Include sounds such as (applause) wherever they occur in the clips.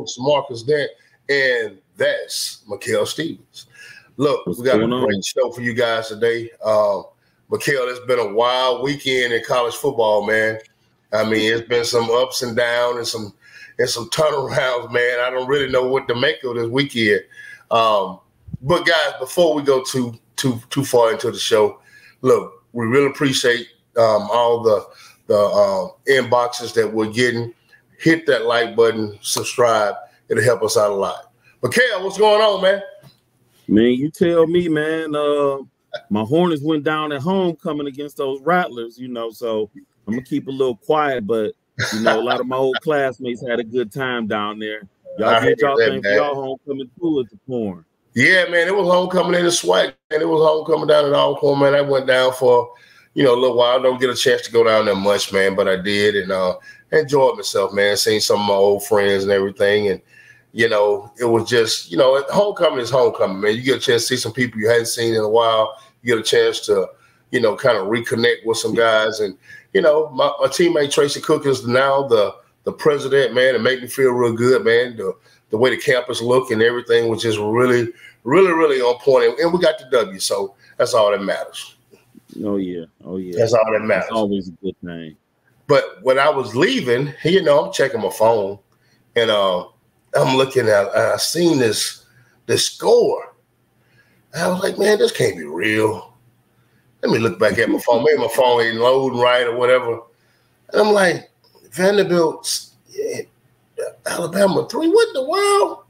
host, Marcus Dent, and that's Mikael Stevens. Look, What's we got a great on? show for you guys today. Um, Mikael, it's been a wild weekend in college football, man. I mean, it's been some ups and downs and some and some turnarounds, man. I don't really know what to make of this weekend. Um, but guys, before we go too too too far into the show, look, we really appreciate um, all the the um, inboxes that we're getting. Hit that like button, subscribe. It'll help us out a lot. Mikael, what's going on, man? Man, you tell me, man. Uh, my Hornets went down at home coming against those Rattlers, you know. So I'm gonna keep a little quiet, but you know, a lot of my old classmates had a good time down there. (laughs) Y'all did y'all thing for y'all homecoming too at the corn. Yeah, man, it was homecoming in the SWAC, and it was homecoming down at Alcorn, man. I went down for you know a little while. I don't get a chance to go down there much, man, but I did, and uh, enjoyed myself, man. Seeing some of my old friends and everything, and you know, it was just you know, homecoming is homecoming, man. You get a chance to see some people you hadn't seen in a while. You get a chance to you know kind of reconnect with some guys, and you know, my, my teammate Tracy Cook is now the the president, man. It made me feel real good, man. The the way the campus looked and everything was just really, really, really on point. And we got the W, so that's all that matters. Oh yeah, oh yeah. That's all that matters. It's always a good thing. But when I was leaving, you know, I'm checking my phone, and uh, I'm looking at. I seen this this score. I was like, man, this can't be real. Let me look back at my phone. Maybe my phone ain't loading right or whatever. And I'm like, Vanderbilt, Alabama three. What the world?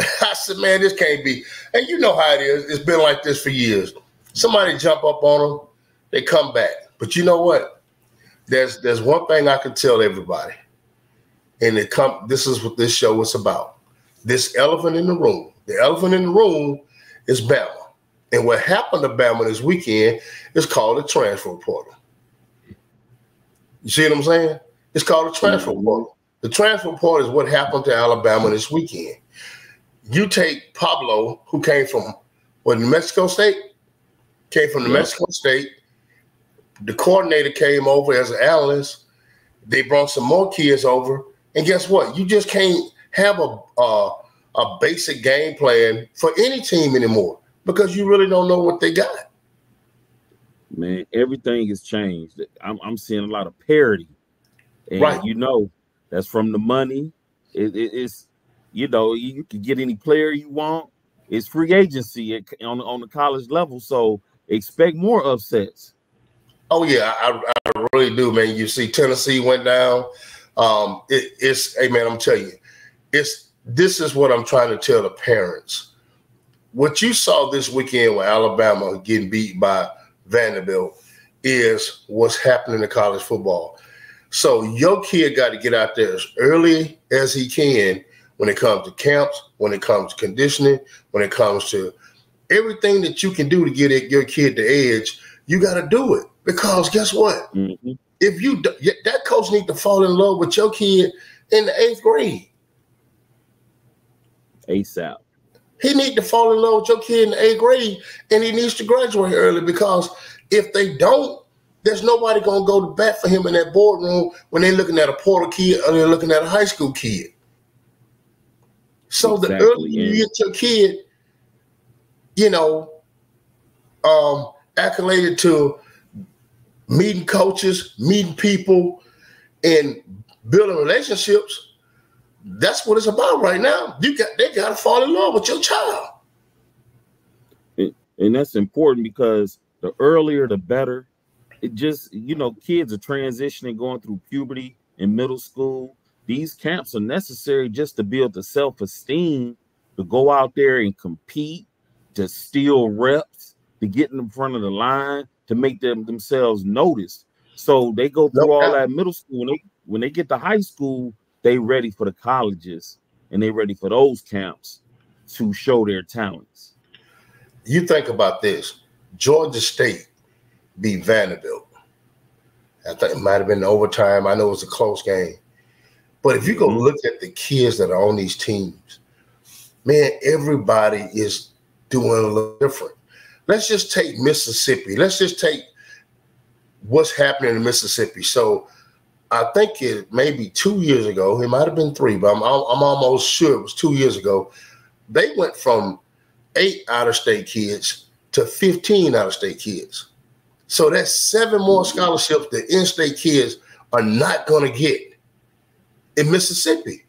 (laughs) I said, man, this can't be. And you know how it is. It's been like this for years. Somebody jump up on them, they come back. But you know what? There's there's one thing I can tell everybody, and it come. This is what this show is about. This elephant in the room. The elephant in the room is Bama. And what happened to Bama this weekend is called a transfer portal. You see what I'm saying? It's called a transfer mm-hmm. portal. The transfer portal is what happened to Alabama this weekend. You take Pavia, who came from what New Mexico State, came from New. Mexico State. The coordinator came over as an analyst. They brought some more kids over, and guess what? You just can't have a a, a basic game plan for any team anymore because you really don't know what they got. Man, everything has changed. I'm, I'm seeing a lot of parity. And right. you know, that's from the money. It, it, it's, you know, you can get any player you want. It's free agency on, on the college level. So expect more upsets. Oh, yeah, I, I really do, man. You see, Tennessee went down. Um, it, it's, hey, man, I'm telling you, it's, this is what I'm trying to tell the parents what you saw this weekend with Alabama getting beat by Vanderbilt is what's happening in college football. So your kid got to get out there as early as he can when it comes to camps, when it comes to conditioning, when it comes to everything that you can do to get your kid the edge. You got to do it because guess what? Mm-hmm. If you that coach need to fall in love with your kid in the eighth grade, ASAP. He need to fall in love with your kid in the eighth grade, and he needs to graduate early because if they don't, there's nobody gonna go to bat for him in that boardroom when they're looking at a portal kid or they're looking at a high school kid. So exactly, the earlier yeah. you get your kid, you know, um, accoladed to meeting coaches, meeting people, and building relationships, that's what it's about right now. You got they got to fall in love with your child, and, and that's important because the earlier the better. It just you know kids are transitioning, going through puberty in middle school. These camps are necessary just to build the self esteem to go out there and compete, to steal reps, to get in front of the line, to make them themselves noticed. So they go through all that middle school. When they when they get to high school, they ready for the colleges and they ready for those camps to show their talents. You think about this: Georgia State beat Vanderbilt. I think it might have been overtime. I know it was a close game, but if you go mm-hmm. look at the kids that are on these teams, man, everybody is doing a little different. Let's just take Mississippi. Let's just take what's happening in Mississippi. So I think it maybe two years ago. It might have been three, but I'm I'm almost sure it was two years ago. They went from eight out of state kids to 15 out of state kids. So that's seven more scholarships that in-state kids are not going to get in Mississippi.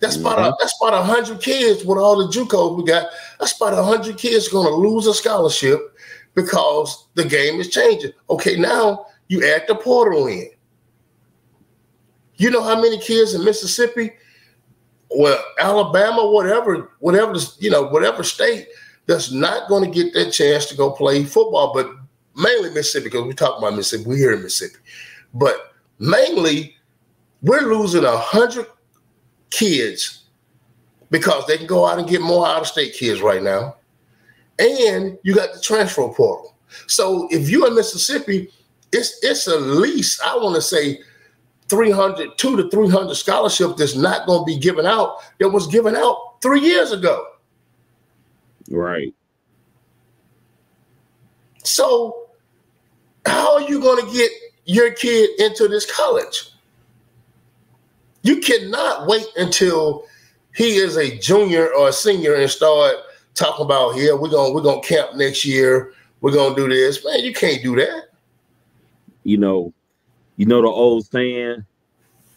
That's about a, mm-hmm. that's about hundred kids with all the JUCOs we got. That's about hundred kids going to lose a scholarship because the game is changing. Okay, now you add the portal in. You know how many kids in Mississippi, well, Alabama, whatever, whatever, you know, whatever state that's not going to get that chance to go play football, but mainly Mississippi, because we talk about Mississippi, we're here in Mississippi. But mainly, we're losing a hundred kids because they can go out and get more out of state kids right now. And you got the transfer portal. So if you're in Mississippi, it's it's at least, I want to say 300, two to 300 scholarship that's not going to be given out that was given out three years ago. Right. So how are you going to get your kid into this college? You cannot wait until he is a junior or a senior and start talking about here yeah, we're gonna we're gonna camp next year. We're gonna do this, man. You can't do that. You know, you know the old saying: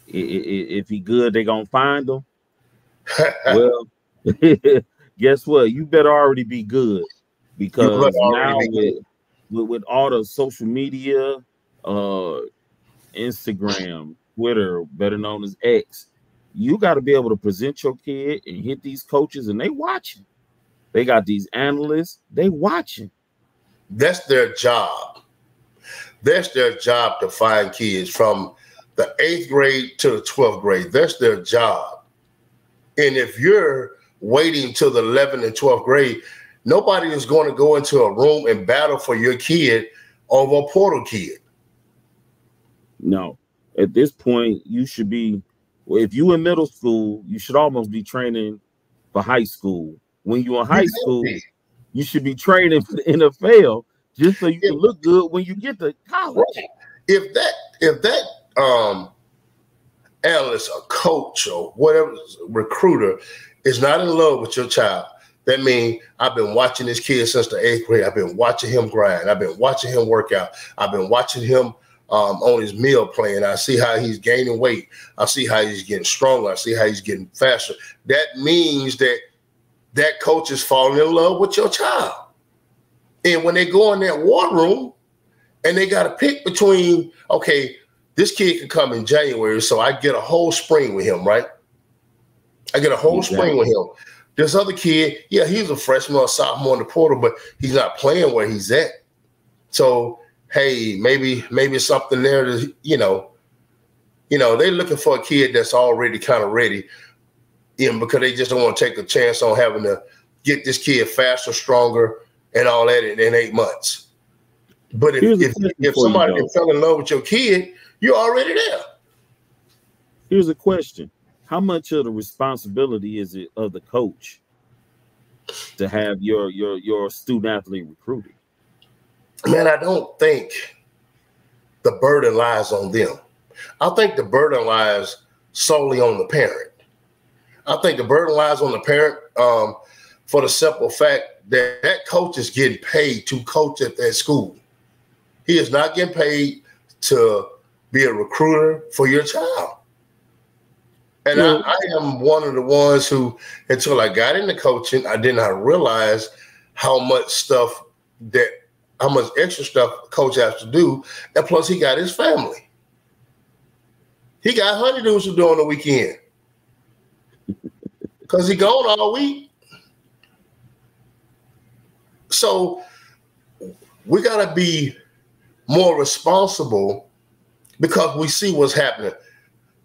if he good, they gonna find him. (laughs) well, (laughs) guess what? You better already be good because now with, with, with all the social media, uh, Instagram, Twitter, better known as X, you got to be able to present your kid and hit these coaches, and they watching. They got these analysts, they watching. That's their job. That's their job to find kids from the eighth grade to the 12th grade. That's their job. And if you're waiting till the 11th and 12th grade, nobody is going to go into a room and battle for your kid over a portal kid. No at this point, you should be, if you in middle school, you should almost be training for high school. When you're in high school, you should be training for the NFL just so you can look good when you get to college. If that, if that, um, analyst or coach or whatever recruiter is not in love with your child, that means I've been watching this kid since the eighth grade. I've been watching him grind. I've been watching him work out. I've been watching him um, on his meal plan. I see how he's gaining weight. I see how he's getting stronger. I see how he's getting faster. That means that that coach is falling in love with your child. And when they go in that war room and they got to pick between, okay, this kid can come in January, so I get a whole spring with him, right? I get a whole exactly. spring with him. This other kid, yeah, he's a freshman or sophomore in the portal, but he's not playing where he's at. So hey, maybe maybe something there to you know, you know, they're looking for a kid that's already kind of ready, you know, because they just don't want to take a chance on having to get this kid faster, stronger, and all that in, in eight months. But if if, if somebody fell in love with your kid, you're already there. Here's a question: How much of the responsibility is it of the coach to have your your your student athlete recruited? Man, I don't think the burden lies on them. I think the burden lies solely on the parent. I think the burden lies on the parent um, for the simple fact that that coach is getting paid to coach at that school. He is not getting paid to be a recruiter for your child. And I, I, am one of the ones who, until I got into coaching, I did not realize how much stuff that how much extra stuff coach has to do, and plus he got his family. He got honeydews to do on the weekend (laughs) because he gone all week. So we got to be more responsible because we see what's happening.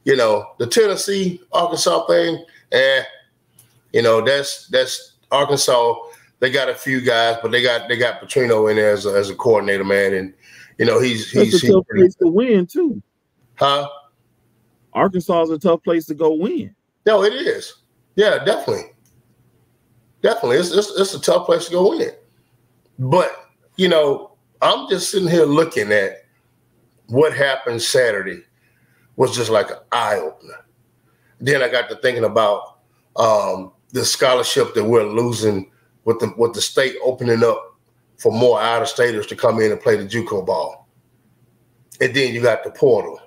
You know, the Tennessee Arkansas thing, and eh, you know that's that's Arkansas they got a few guys, but they got they got Petrino in there as a, as a coordinator, man, and you know he's That's he's a tough he's, place to win too. Huh? Arkansas is a tough place to go win. No, it is. Yeah, definitely, definitely. It's it's, it's a tough place to go win. But you know, I'm just sitting here looking at what happened Saturday was just like an eye opener. Then I got to thinking about um, the scholarship that we're losing with the with the state opening up for more out of staters to come in and play the JUCO ball. And then you got the portal.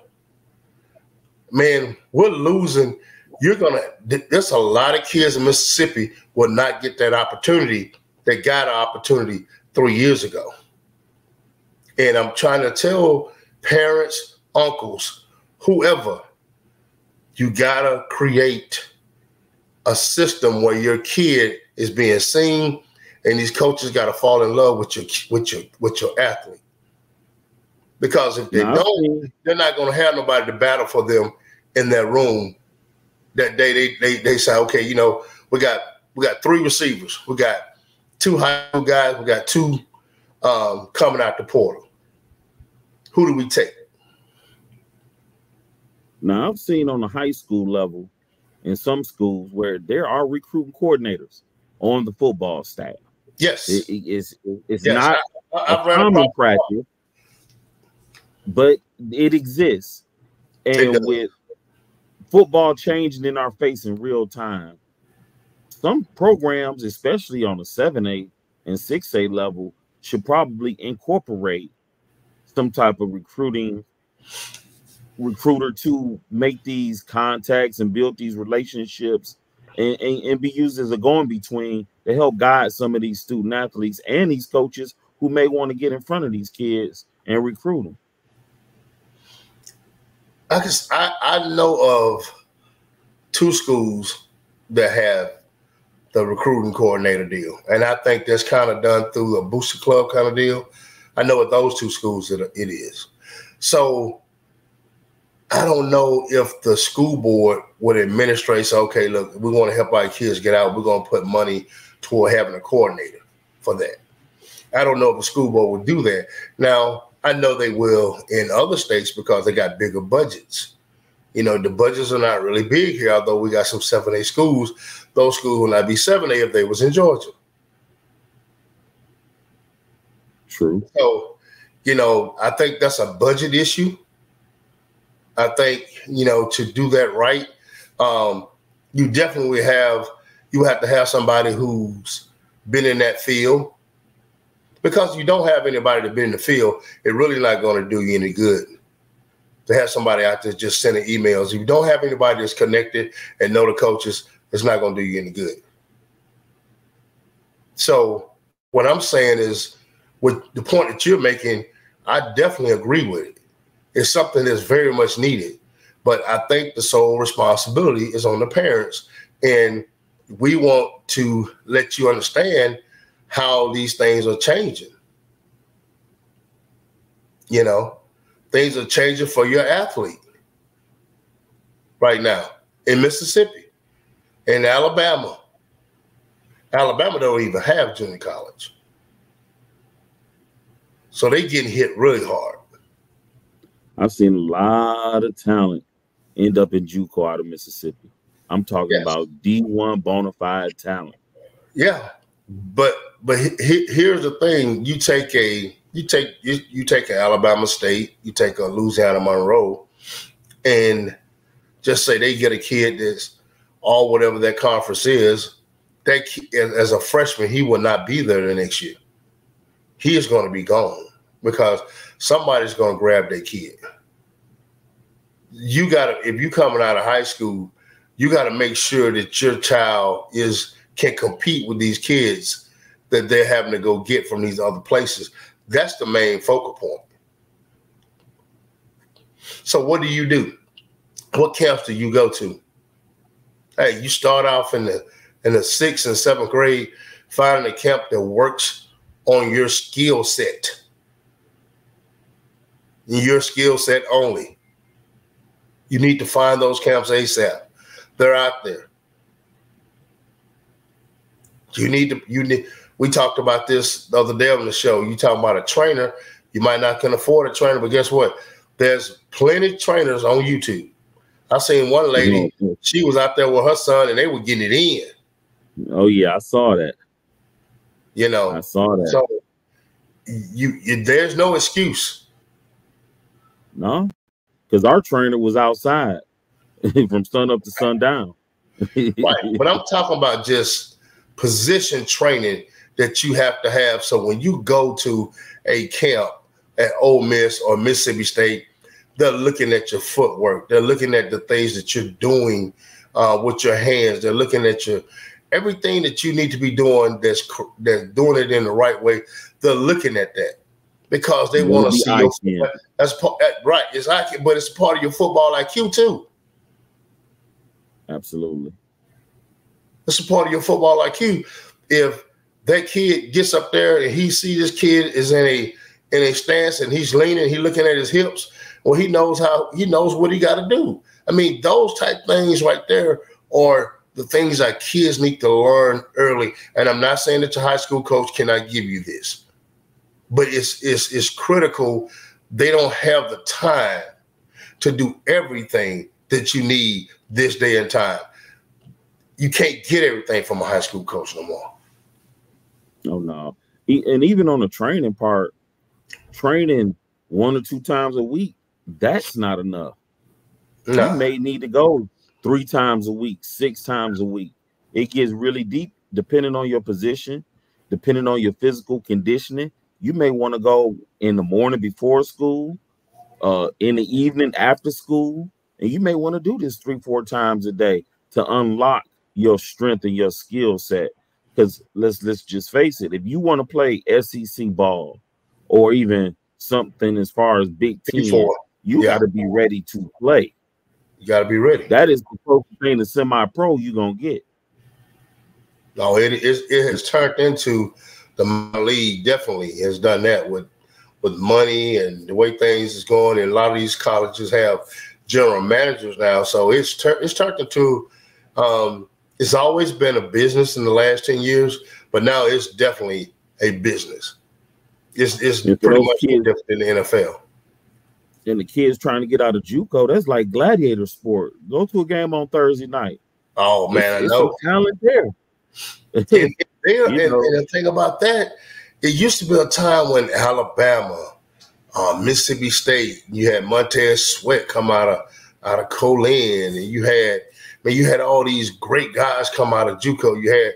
Man, we're losing. You're gonna. There's a lot of kids in Mississippi will not get that opportunity. They got an opportunity three years ago. And I'm trying to tell parents, uncles, whoever, you gotta create a system where your kid is being seen, and these coaches got to fall in love with your with your with your athlete. Because if they no, don't, they're not going to have nobody to battle for them in that room that day. They, they they say, okay, you know, we got we got three receivers, we got two high school guys, we got two um, coming out the portal. Who do we take? Now I've seen on the high school level in some schools where there are recruiting coordinators on the football staff. Yes, it, it's it's yes. not I, a common practice, but it exists. And with football changing in our face in real time, some programs, especially on the seven eight and six eight level, should probably incorporate some type of recruiting recruiter to make these contacts and build these relationships and, and, and, be used as a going between to help guide some of these student athletes and these coaches who may want to get in front of these kids and recruit them. I, just, I, I know of two schools that have the recruiting coordinator deal. And I think that's kind of done through a booster club kind of deal. I know at those two schools that it is. So I don't know if the school board would administrate say, okay, look, we want to help our kids get out. We're going to put money toward having a coordinator for that. I don't know if the school board would do that. Now, I know they will in other states because they got bigger budgets. You know, the budgets are not really big here, although we got some 7A schools. Those schools would not be 7A if they was in Georgia. True. So, you know, I think that's a budget issue I think you know to do that right, um, you definitely have you have to have somebody who's been in that field. Because you don't have anybody to be in the field, it really not going to do you any good to have somebody out there just sending emails. If you don't have anybody that's connected and know the coaches, it's not going to do you any good. So what I'm saying is, with the point that you're making, I definitely agree with it is something that's very much needed. But I think the sole responsibility is on the parents. And we want to let you understand how these things are changing. You know, things are changing for your athlete right now in Mississippi, in Alabama. Alabama don't even have junior college. So they getting hit really hard. I've seen a lot of talent end up in JUCO out of Mississippi. I'm talking yes. about D1 bona fide talent. Yeah, but but he, here's the thing: you take a you take you, you take an Alabama State, you take a Louisiana Monroe, and just say they get a kid that's all whatever that conference is. That as a freshman, he will not be there the next year. He is going to be gone because somebody's going to grab their kid. You got to, if you coming out of high school, you got to make sure that your child is can compete with these kids that they're having to go get from these other places. That's the main focal point. So what do you do? What camps do you go to? Hey, you start off in the in the sixth and seventh grade, finding a camp that works on your skill set your skill set only. You need to find those camps ASAP. They're out there. You need to, you need, we talked about this the other day on the show. You talking about a trainer, you might not can afford a trainer, but guess what? There's plenty of trainers on YouTube. I seen one lady, mm-hmm. she was out there with her son and they were getting it in. Oh yeah, I saw that. You know, I saw that. So you, you there's no excuse. No. Because our trainer was outside (laughs) from sun up to sundown. right, but I'm talking about just position training that you have to have. So when you go to a camp at Ole Miss or Mississippi State, they're looking at your footwork. They're looking at the things that you're doing uh, with your hands. They're looking at your everything that you need to be doing. That's that's doing it in the right way. They're looking at that because they want to see your, that's part, right. It's IQ, but it's part of your football IQ too. Absolutely, it's a part of your football IQ. If that kid gets up there and he sees this kid is in a in a stance and he's leaning, he looking at his hips, well, he knows how he knows what he got to do. I mean, those type things right there are the things that kids need to learn early. And I'm not saying that your high school coach cannot give you this but it's it's it's critical. They don't have the time to do everything that you need this day and time. You can't get everything from a high school coach no more. Oh no. And even on the training part, training one or two times a week, that's not enough. You may need to go three times a week, six times a week. It gets really deep depending on your position, depending on your physical conditioning, you may want to go in the morning before school, uh, in the evening after school, and you may want to do this three, four times a day to unlock your strength and your skill set. Because let's let's just face it, if you want to play SEC ball or even something as far as Big Ten, you yeah. got to be ready to play. You got to be ready. That is the closest thing to semi-pro you're gonna get. No, it is. It has turned into the league definitely has done that with with money and the way things is going. And a lot of these colleges have general managers now, so it's tur- it's turned into. Um, it's always been a business in the last ten years, but now it's definitely a business. It's it's pretty much kids, different in the NFL. And the kids trying to get out of JUCO, that's like gladiator sport. Go to a game on Thursday night. Oh man, it's, I know talent there. They, and, and, the thing about that, it used to be a time when Alabama, uh, Mississippi State, you had Montez Sweat come out of out of Co-Lin, and you had mean, you had all these great guys come out of JUCO. You had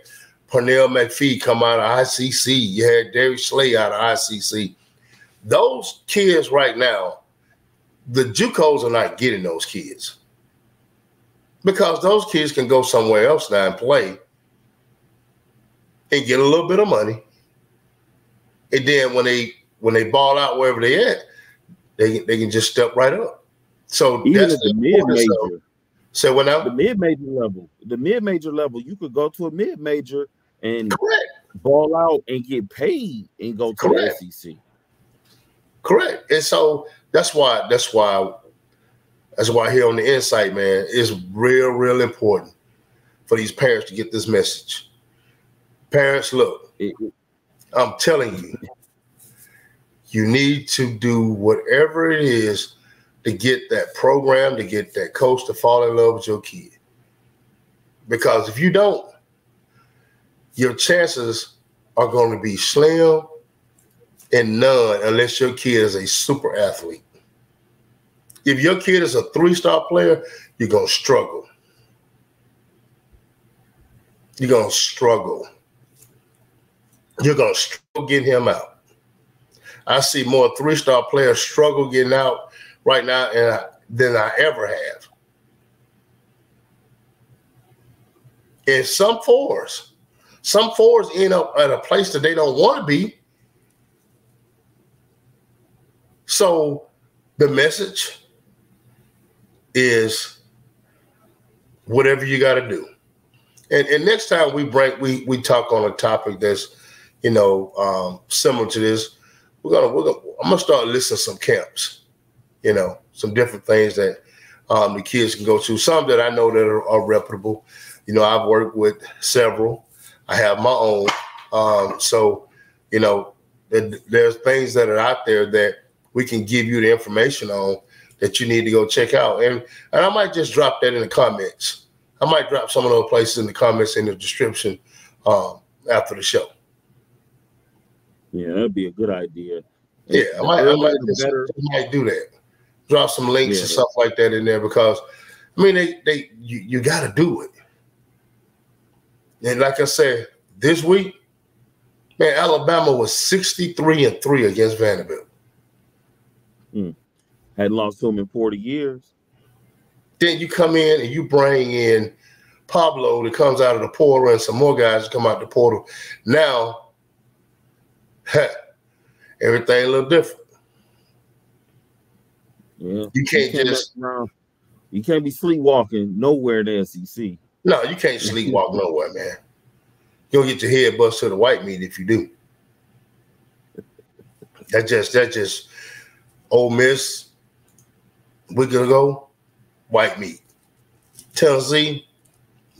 Pernell McPhee come out of ICC. You had Darius Slay out of ICC. Those kids right now, the JUCOs are not getting those kids because those kids can go somewhere else now and play and get a little bit of money. And then when they when they ball out wherever they at, they they can just step right up. So even at the mid major. So what now? The mid major level, the mid major level, you could go to a mid major and Correct. ball out and get paid and go to Correct. the SEC. Correct. And so that's why that's why that's why here on the insight, man, it's real, real important for these parents to get this message. Parents, look, I'm telling you, you need to do whatever it is to get that program, to get that coach to fall in love with your kid. Because if you don't, your chances are going to be slim and none unless your kid is a super athlete. If your kid is a three star player, you're going to struggle. You're going to struggle you're going to struggle getting him out. I see more three star players struggle getting out right now than I ever have. And some fours, some fours end up at a place that they don't want to be. So the message is whatever you got to do. And, and next time we break, we we talk on a topic that's you know, um, similar to this, we're gonna we're gonna I'm gonna start listing some camps, you know, some different things that um, the kids can go to. Some that I know that are, are reputable. You know, I've worked with several. I have my own. Um, so, you know, there's things that are out there that we can give you the information on that you need to go check out. And and I might just drop that in the comments. I might drop some of those places in the comments in the description um, after the show. Yeah, that'd be a good idea. Yeah, I might, I might, just, I might do that. drop some links yeah. and stuff like that in there because I mean they they you, you got to do it. And like I said, this week, man, Alabama was sixty three and three against Vanderbilt. Mm. Hadn't lost to them in forty years. Then you come in and you bring in Pavia that comes out of the portal and some more guys come out the portal. Now, everything a little different. Yeah. You can't, you just you can't be sleepwalking nowhere in the SEC. No, you can't sleepwalk nowhere, man. You'll get your head bust to the white meat if you do. That just that just Ole Miss we're gonna go white meat. Tennessee,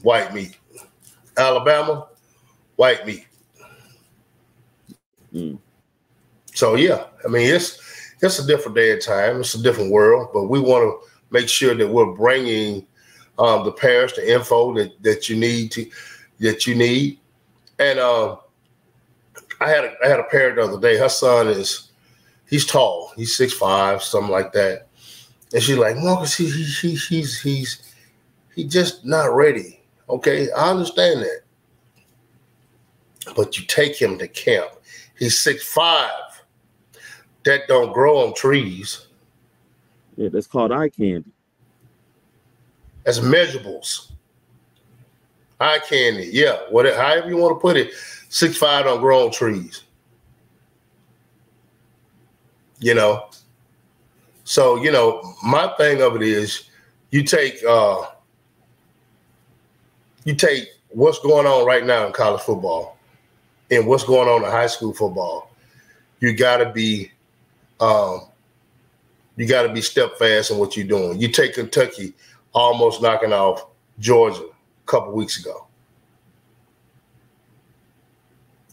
white meat. Alabama, white meat. Mm. So yeah, I mean it's it's a different day and time. It's a different world, but we want to make sure that we're bringing um, the parents the info that that you need to that you need. And uh, I had a, I had a parent the other day. Her son is he's tall. He's six five, something like that. And she's like, Marcus, he, he, he he's he's he's just not ready. Okay, I understand that. But you take him to camp. He's six five. That don't grow on trees. Yeah, that's called eye candy. That's measurables. Eye candy, yeah. Whatever, however you want to put it. Six five don't grow on trees. You know. So you know, my thing of it is, you take uh you take what's going on right now in college football and what's going on in high school football, you got to be, um, you got to be steadfast in what you're doing. You take Kentucky almost knocking off Georgia a couple weeks ago.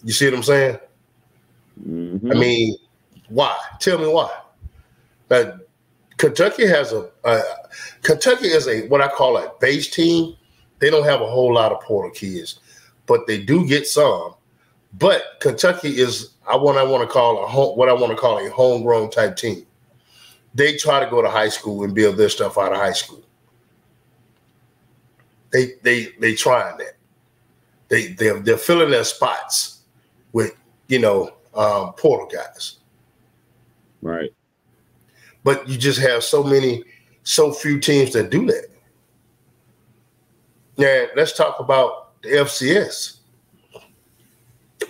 You see what I'm saying? Mm-hmm. I mean, why? Tell me why. Kentucky has a, a Kentucky is a what I call a base team they don't have a whole lot of portal kids, but they do get some. But Kentucky is I want I want to call a home, what I want to call a homegrown type team. They try to go to high school and build their stuff out of high school. They they they trying that. They they're they're filling their spots with you know um, portal guys. Right. But you just have so many, so few teams that do that. Now let's talk about the FCS.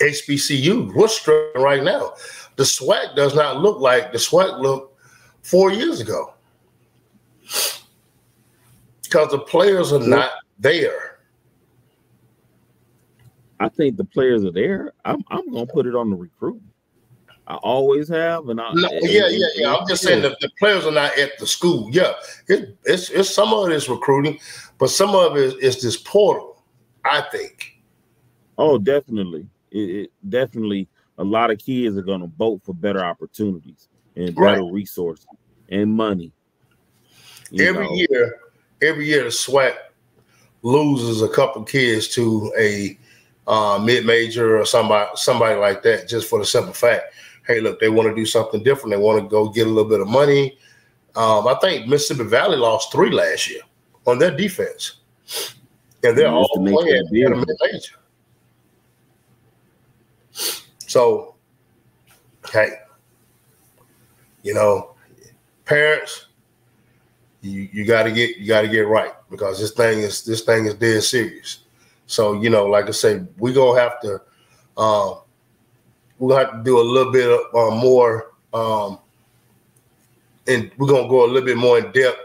HBCU, what's struggling right now? The SWAC does not look like the SWAC looked four years ago. Because the players are not there. I think the players are there. I'm, I'm going to put it on the recruit. I always have, and I. No, yeah, yeah, yeah. I'm just saying that the players are not at the school. Yeah, it, it's it's some of it is recruiting, but some of it is this portal. I think. Oh, definitely. It, it definitely a lot of kids are going to vote for better opportunities and better right. resources and money. Every know. year, every year the SWAC loses a couple kids to a uh, mid-major or somebody somebody like that just for the simple fact hey, look, they want to do something different. They want to go get a little bit of money. Um, I think Mississippi Valley lost three last year on their defense, and they're all playing at a mid-major. So, hey, you know, parents, you you got to get you got to get right because this thing is this thing is dead serious. So you know, like I say, we're gonna have to um, we'll have to do a little bit of, uh, more, um, and we're gonna go a little bit more in depth,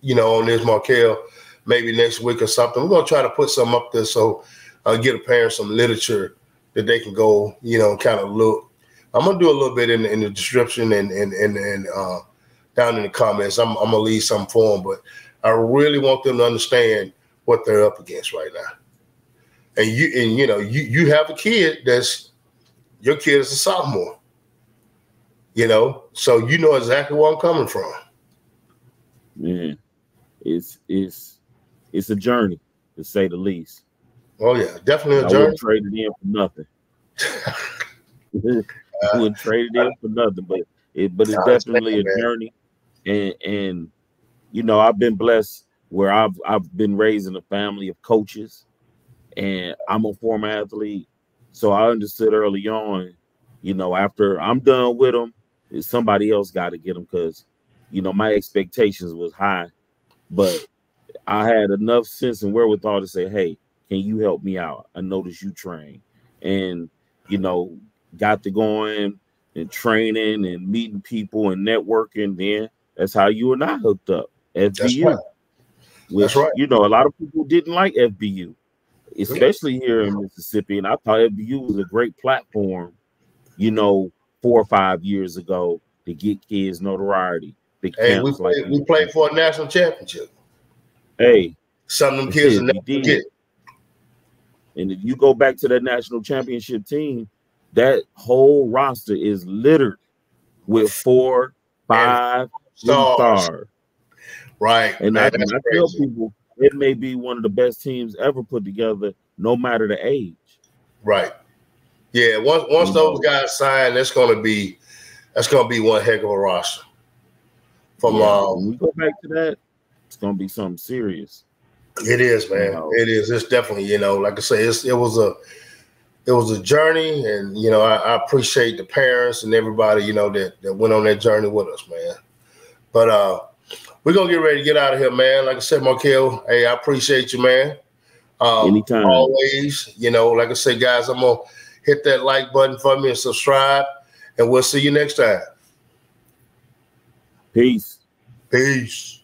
you know, on this Markel, maybe next week or something. We're gonna try to put some up there so uh, get a parent some literature that they can go, you know, kind of look. I'm gonna do a little bit in, in the description and and and, and uh, down in the comments. I'm, I'm gonna leave some for them, but I really want them to understand what they're up against right now. And you and you know you you have a kid that's your kid is a sophomore. You know, so you know exactly where I'm coming from. Man, it's it's it's a journey to say the least. Oh yeah, definitely a I journey. Trade it in for nothing. (laughs) (laughs) I wouldn't trade it in for nothing, but it but it's definitely a journey. and and you know I've been blessed where I've I've been raised in a family of coaches, and I'm a former athlete, so I understood early on, you know, after I'm done with them, somebody else got to get them because, you know, my expectations was high, but I had enough sense and wherewithal to say, hey, can you help me out? I noticed you train, and you know, got to going and training and meeting people and networking. Then that's how you and I hooked up. FBU. That's right. Which, that's right. You know, a lot of people didn't like FBU, especially here in Mississippi. And I thought FBU was a great platform, you know, four or five years ago to get kids notoriety. hey, we, play, like we played for a national championship. Hey, some of them kids never forget. And if you go back to that national championship team, that whole roster is littered with four, five stars. stars. Right. And, I, and I tell people it may be one of the best teams ever put together, no matter the age. Right. Yeah. Once once you those know. guys sign, that's gonna be that's gonna be one heck of a roster. From yeah, um, when we go back to that, it's gonna be something serious. It is, man. You know? It is. It's definitely, you know, like I say, it's, it was a it was a journey, and you know, I, I, appreciate the parents and everybody, you know, that that went on that journey with us, man. But uh we're gonna get ready to get out of here, man. Like I said, Markel, hey, I appreciate you, man. Um, Anytime. Always, you know, like I said, guys, I'm gonna hit that like button for me and subscribe, and we'll see you next time. Peace. Peace.